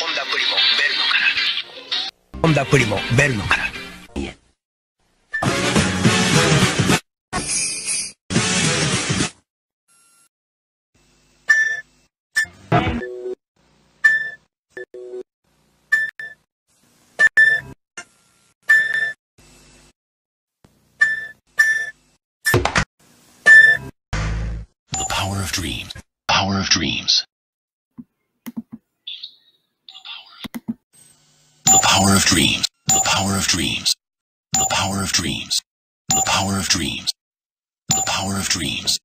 本田プリモベルノから本田プリモベルノから power of dreams. The power of dreams. The power of dreams. The power of dreams. The power of dreams.